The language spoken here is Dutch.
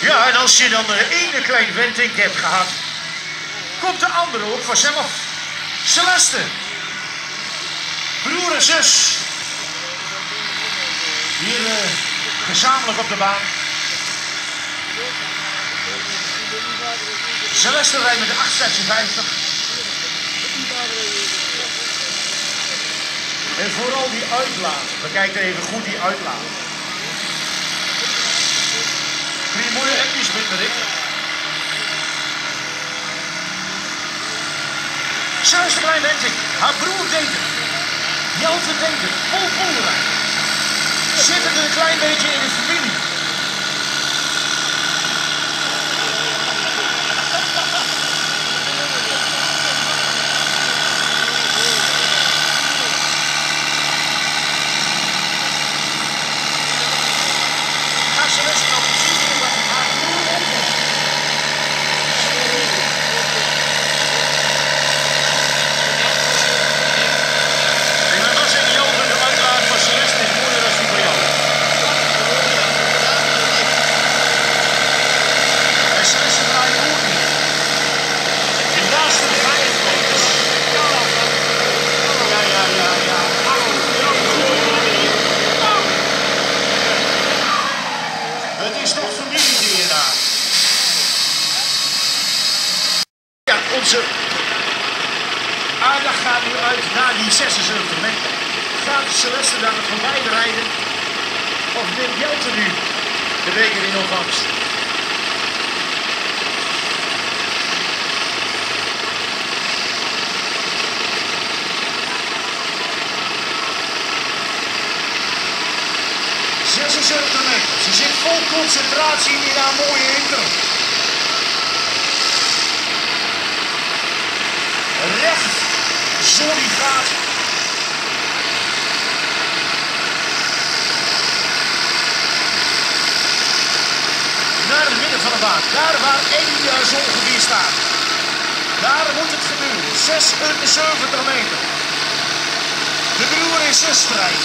Ja, en als je dan de ene klein wentink hebt gehad, komt de andere ook vanzelf. Celeste, broer en zus, hier eh, gezamenlijk op de baan. Celeste rijdt met de 856. En vooral die uitlaat. Bekijk even goed die uitlaat. Drie mooie rekjes met Rick. Celeste Klein Wenting, haar broer deed het. Jelte deed het, vol Polderwijk. Zitten een klein beetje in de familie. Gaat Celeste nog precies doen wat haar broer deed het. Ik ben wel zeggen, Jelte, de uitlaat van Celeste is mooier dan die van jou. En Celeste draait ook niet. De laatste vijf meters. Ja, ja, ja, ja. Het is toch familie-DNA. Ja, onze aandacht gaat nu uit naar die 76 meter. Gaat Celeste daar nog voorbij rijden? Of neemt Jelte nu de beker in ontvangst? meter. Ze zit vol concentratie in haar mooie intro. Naar het midden van de baan. Daar waar Elias ongeveer staat. Daar moet het gebeuren. 76 meter. De broer en zus strijd